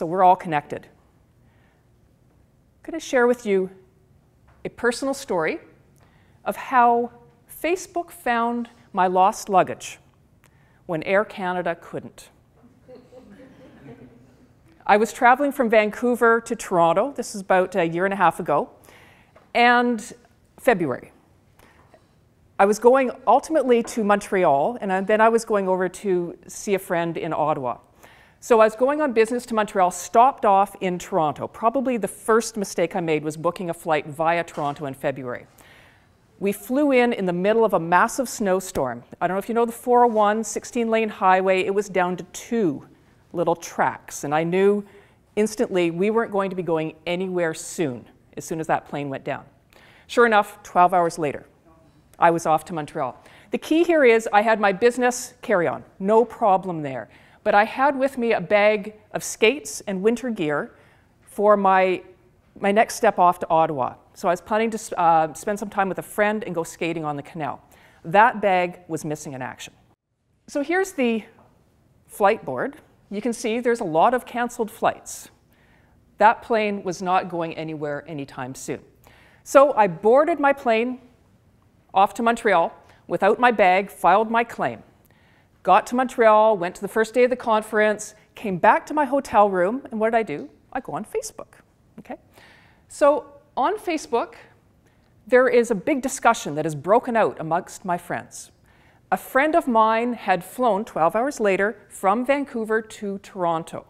So we're all connected. I'm going to share with you a personal story of how Facebook found my lost luggage when Air Canada couldn't. I was traveling from Vancouver to Toronto. This is about a year and a half ago, and February. I was going ultimately to Montreal, and then I was going over to see a friend in Ottawa. So I was going on business to Montreal, stopped off in Toronto. Probably the first mistake I made was booking a flight via Toronto in February. We flew in in the middle of a massive snowstorm. I don't know if you know the 401, 16 lane highway, it was down to two little tracks. And I knew instantly we weren't going to be going anywhere soon, as soon as that plane went down. Sure enough, 12 hours later, I was off to Montreal. The key here is I had my business carry on, no problem there. But I had with me a bag of skates and winter gear for my, my next step off to Ottawa. So I was planning to uh, spend some time with a friend and go skating on the canal. That bag was missing in action. So here's the flight board. You can see there's a lot of canceled flights. That plane was not going anywhere anytime soon. So I boarded my plane off to Montreal without my bag, filed my claim. Got to Montreal, went to the first day of the conference, came back to my hotel room, and what did I do? I go on Facebook. Okay? So on Facebook, there is a big discussion that has broken out amongst my friends. A friend of mine had flown 12 hours later from Vancouver to Toronto,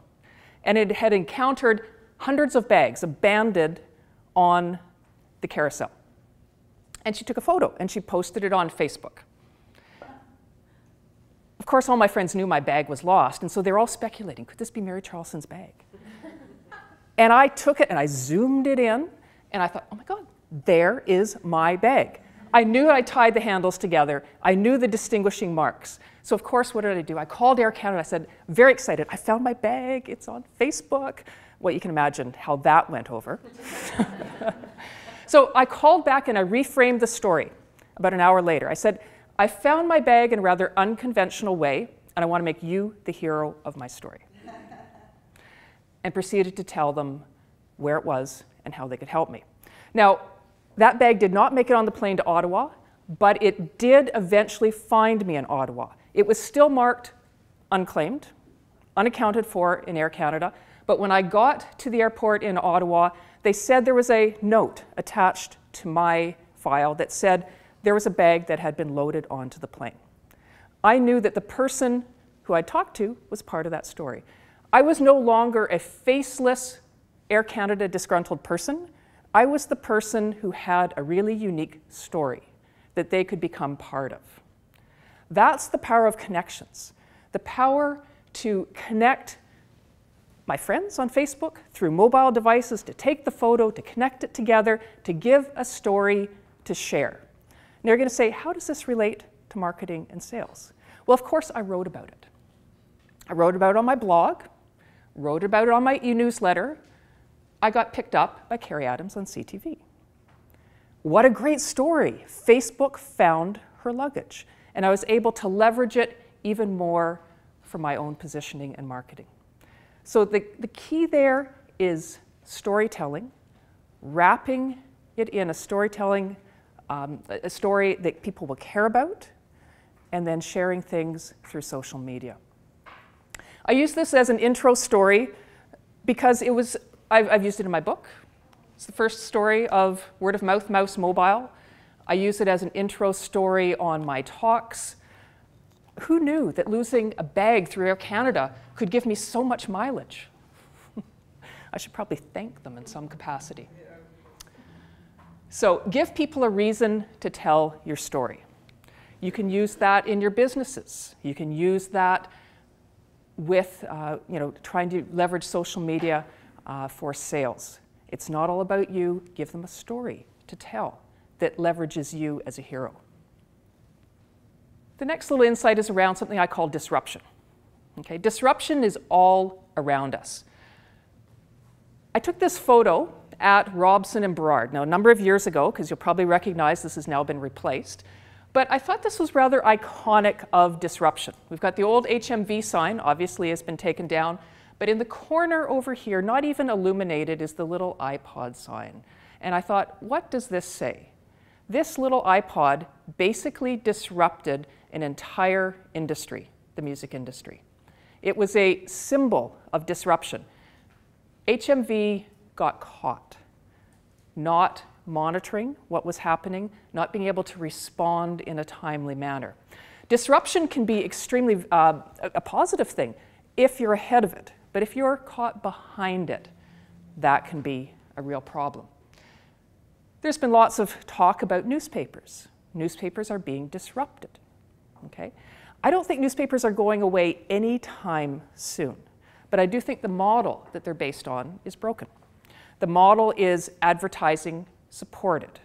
and it had encountered hundreds of bags abandoned on the carousel. And she took a photo and she posted it on Facebook. Of course, all my friends knew my bag was lost, and so they're all speculating could this be Mary Charleson's bag? and I took it and I zoomed it in, and I thought, oh my God, there is my bag. I knew I tied the handles together. I knew the distinguishing marks. So, of course, what did I do? I called Air Canada. I said, very excited, I found my bag. It's on Facebook. Well, you can imagine how that went over. So I called back and I reframed the story about an hour later. I said, I found my bag in a rather unconventional way, and I want to make you the hero of my story. and proceeded to tell them where it was and how they could help me. Now, that bag did not make it on the plane to Ottawa, but it did eventually find me in Ottawa. It was still marked unclaimed, unaccounted for in Air Canada, but when I got to the airport in Ottawa, they said there was a note attached to my file that said there was a bag that had been loaded onto the plane. I knew that the person who I talked to was part of that story. I was no longer a faceless Air Canada disgruntled person. I was the person who had a really unique story that they could become part of. That's the power of connections, the power to connect my friends on Facebook through mobile devices to take the photo, to connect it together, to give a story to share. And you're going to say, how does this relate to marketing and sales? Well, of course, I wrote about it. I wrote about it on my blog, wrote about it on my e-newsletter. I got picked up by Kerry Adams on CTV. What a great story. Facebook found her luggage, and I was able to leverage it even more for my own positioning and marketing. So the, the key there is storytelling, wrapping it in a storytelling, um, a story that people will care about, and then sharing things through social media. I use this as an intro story because it was, I've, I've used it in my book. It's the first story of Word of Mouth Mouse Mobile. I use it as an intro story on my talks who knew that losing a bag through Air Canada could give me so much mileage? I should probably thank them in some capacity. So give people a reason to tell your story. You can use that in your businesses. You can use that with, uh, you know, trying to leverage social media uh, for sales. It's not all about you. Give them a story to tell that leverages you as a hero. The next little insight is around something I call disruption. Okay, disruption is all around us. I took this photo at Robson and Burrard, now a number of years ago, because you'll probably recognize this has now been replaced. But I thought this was rather iconic of disruption. We've got the old HMV sign, obviously has been taken down, But in the corner over here, not even illuminated, is the little iPod sign. And I thought, what does this say? This little iPod basically disrupted an entire industry, the music industry. It was a symbol of disruption. HMV got caught, not monitoring what was happening, not being able to respond in a timely manner. Disruption can be extremely uh, a positive thing if you're ahead of it, but if you're caught behind it, that can be a real problem. There's been lots of talk about newspapers. Newspapers are being disrupted. Okay? I don't think newspapers are going away anytime soon, but I do think the model that they're based on is broken. The model is advertising supported.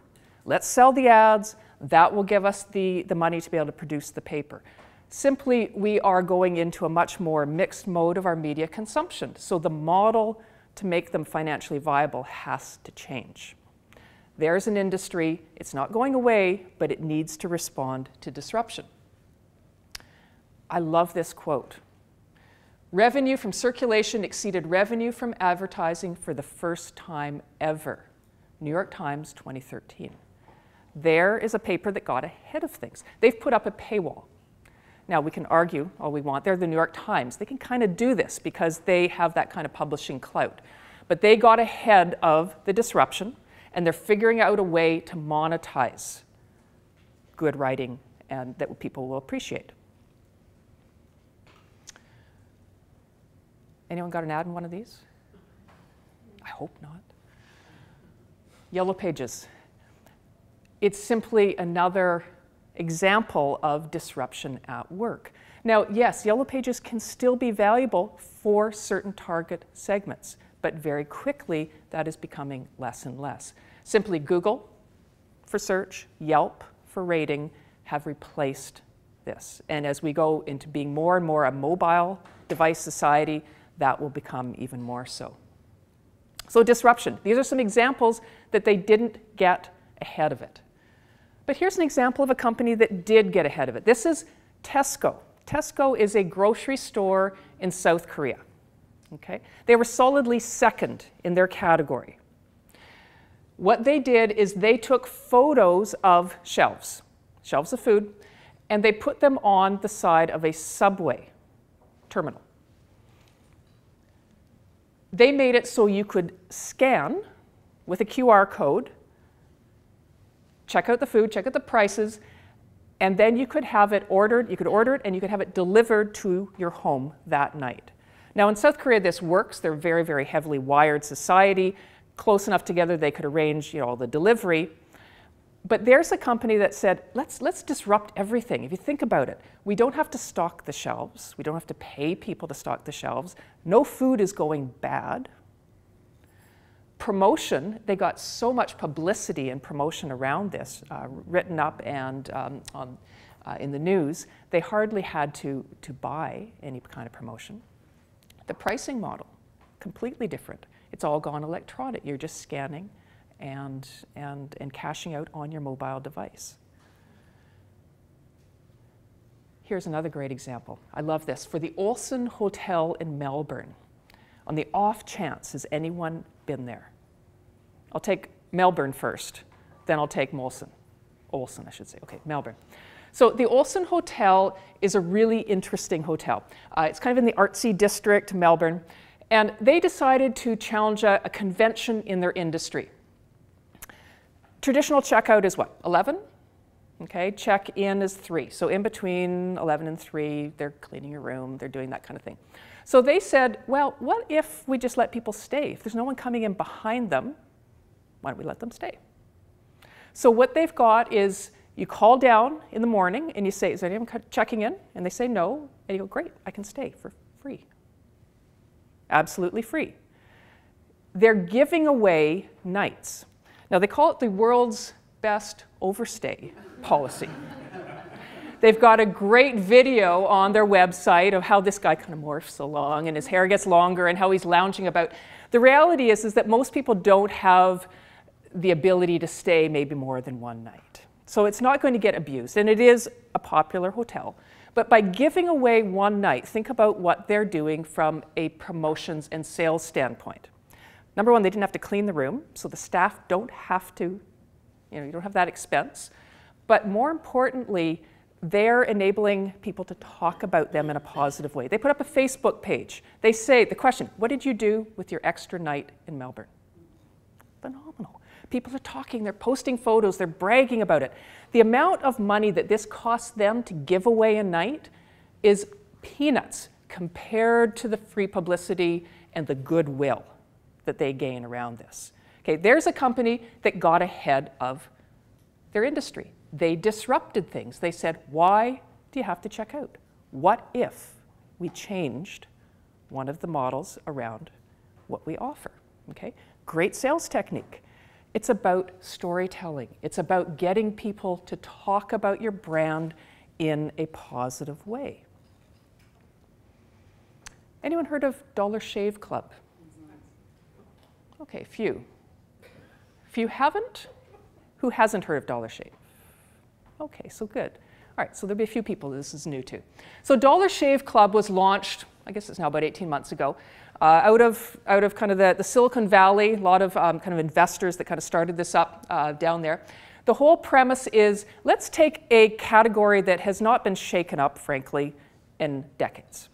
Let's sell the ads, that will give us the, the money to be able to produce the paper. Simply, we are going into a much more mixed mode of our media consumption. So the model to make them financially viable has to change. There's an industry, it's not going away, but it needs to respond to disruption. I love this quote. Revenue from circulation exceeded revenue from advertising for the first time ever. New York Times 2013. There is a paper that got ahead of things. They've put up a paywall. Now, we can argue all we want. They're the New York Times. They can kind of do this because they have that kind of publishing clout. But they got ahead of the disruption, and they're figuring out a way to monetize good writing and that people will appreciate. Anyone got an ad in one of these? I hope not. Yellow Pages. It's simply another example of disruption at work. Now, yes, Yellow Pages can still be valuable for certain target segments, but very quickly that is becoming less and less. Simply Google for search, Yelp for rating have replaced this. And as we go into being more and more a mobile device society, that will become even more so. So disruption. These are some examples that they didn't get ahead of it. But here's an example of a company that did get ahead of it. This is Tesco. Tesco is a grocery store in South Korea. Okay? They were solidly second in their category. What they did is they took photos of shelves, shelves of food, and they put them on the side of a subway terminal. They made it so you could scan with a QR code, check out the food, check out the prices, and then you could have it ordered, you could order it, and you could have it delivered to your home that night. Now, in South Korea, this works. They're very, very heavily wired society. Close enough together, they could arrange you know, all the delivery. But there's a company that said, let's, let's disrupt everything. If you think about it, we don't have to stock the shelves. We don't have to pay people to stock the shelves. No food is going bad. Promotion, they got so much publicity and promotion around this, uh, written up and um, on, uh, in the news, they hardly had to, to buy any kind of promotion. The pricing model, completely different. It's all gone electronic. You're just scanning and, and, and cashing out on your mobile device. Here's another great example. I love this. For the Olsen Hotel in Melbourne, on the off chance, has anyone been there? I'll take Melbourne first, then I'll take Molson. Olsen, I should say. Okay, Melbourne. So the Olsen Hotel is a really interesting hotel. Uh, it's kind of in the artsy district, Melbourne, and they decided to challenge a, a convention in their industry. Traditional checkout is what, 11? Okay, check in is 3. So in between 11 and 3, they're cleaning your room, they're doing that kind of thing. So they said, well, what if we just let people stay? If there's no one coming in behind them, why don't we let them stay? So what they've got is you call down in the morning and you say, is anyone checking in? And they say no. And you go, great, I can stay for free. Absolutely free. They're giving away nights. Now, they call it the world's best overstay policy. They've got a great video on their website of how this guy kind of morphs along and his hair gets longer and how he's lounging about. The reality is, is that most people don't have the ability to stay maybe more than one night. So it's not going to get abused. And it is a popular hotel. But by giving away one night, think about what they're doing from a promotions and sales standpoint. Number one, they didn't have to clean the room, so the staff don't have to, you know, you don't have that expense. But more importantly, they're enabling people to talk about them in a positive way. They put up a Facebook page. They say, the question, what did you do with your extra night in Melbourne? Phenomenal. People are talking, they're posting photos, they're bragging about it. The amount of money that this costs them to give away a night is peanuts compared to the free publicity and the goodwill that they gain around this. Okay, there's a company that got ahead of their industry. They disrupted things. They said, why do you have to check out? What if we changed one of the models around what we offer? Okay, great sales technique. It's about storytelling. It's about getting people to talk about your brand in a positive way. Anyone heard of Dollar Shave Club? Okay, few. If you haven't, who hasn't heard of Dollar Shave? Okay, so good. All right, so there'll be a few people this is new to. So Dollar Shave Club was launched, I guess it's now about 18 months ago, uh, out, of, out of kind of the, the Silicon Valley, a lot of um, kind of investors that kind of started this up uh, down there. The whole premise is let's take a category that has not been shaken up, frankly, in decades.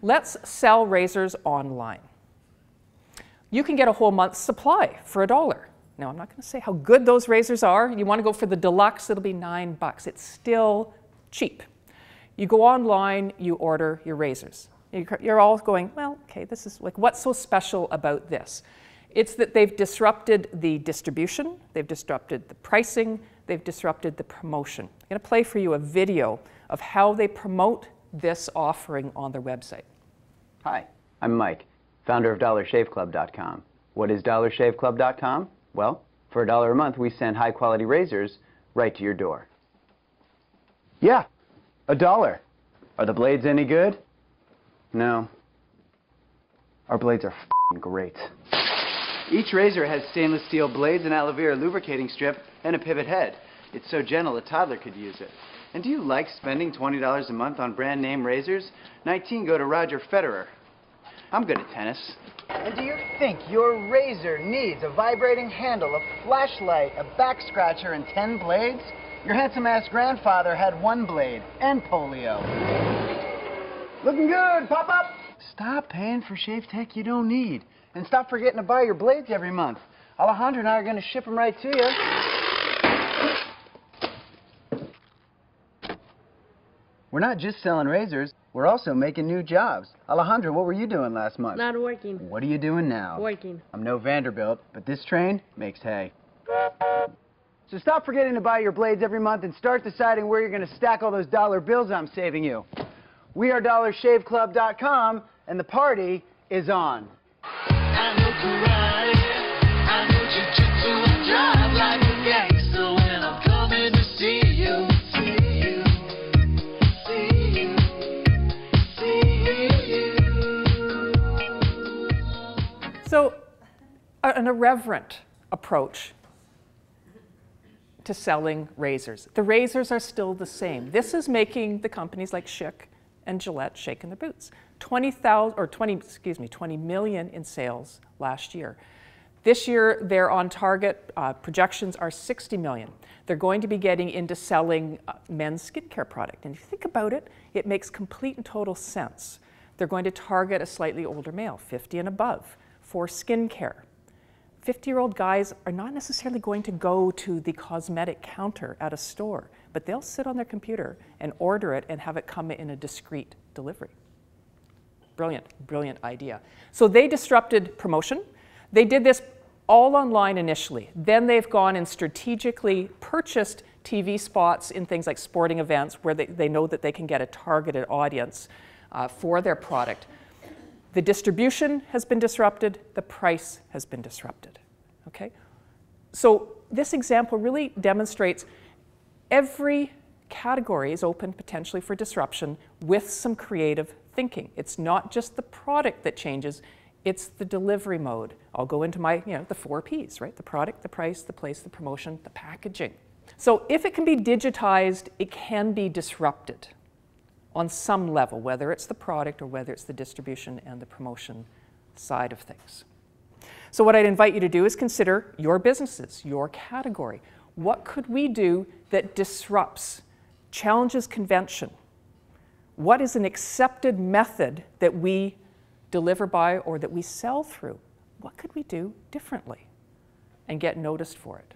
Let's sell razors online. You can get a whole month's supply for a dollar. Now, I'm not going to say how good those razors are. You want to go for the deluxe, it'll be nine bucks. It's still cheap. You go online, you order your razors. You're all going, well, okay, this is like, what's so special about this? It's that they've disrupted the distribution, they've disrupted the pricing, they've disrupted the promotion. I'm going to play for you a video of how they promote this offering on their website. Hi, I'm Mike, founder of DollarShaveClub.com. What is DollarShaveClub.com? Well, for a dollar a month, we send high quality razors right to your door. Yeah, a dollar. Are the blades any good? No. Our blades are great. Each razor has stainless steel blades, an aloe vera lubricating strip, and a pivot head. It's so gentle a toddler could use it. And do you like spending $20 a month on brand name razors? 19 go to Roger Federer. I'm good at tennis. And do you think your razor needs a vibrating handle, a flashlight, a back scratcher, and 10 blades? Your handsome ass grandfather had one blade and polio. Looking good, pop up. Stop paying for shave tech you don't need. And stop forgetting to buy your blades every month. Alejandro and I are going to ship them right to you. We're not just selling razors, we're also making new jobs. Alejandro, what were you doing last month? Not working. What are you doing now? Working. I'm no Vanderbilt, but this train makes hay. So stop forgetting to buy your blades every month and start deciding where you're going to stack all those dollar bills I'm saving you. We are DollarShaveClub.com, and the party is on. An irreverent approach to selling razors. The razors are still the same. This is making the companies like Schick and Gillette shaking their boots. 20,000 or 20, excuse me, 20 million in sales last year. This year, they're on target. Uh, projections are 60 million. They're going to be getting into selling uh, men's skincare product. And if you think about it, it makes complete and total sense. They're going to target a slightly older male, 50 and above, for skincare. 50 year old guys are not necessarily going to go to the cosmetic counter at a store but they'll sit on their computer and order it and have it come in a discreet delivery. Brilliant, brilliant idea. So they disrupted promotion. They did this all online initially. Then they've gone and strategically purchased TV spots in things like sporting events where they, they know that they can get a targeted audience uh, for their product. The distribution has been disrupted, the price has been disrupted. Okay? So this example really demonstrates every category is open potentially for disruption with some creative thinking. It's not just the product that changes, it's the delivery mode. I'll go into my, you know, the four Ps, right? The product, the price, the place, the promotion, the packaging. So if it can be digitized, it can be disrupted. On some level, whether it's the product or whether it's the distribution and the promotion side of things. So, what I'd invite you to do is consider your businesses, your category. What could we do that disrupts, challenges convention? What is an accepted method that we deliver by or that we sell through? What could we do differently and get noticed for it?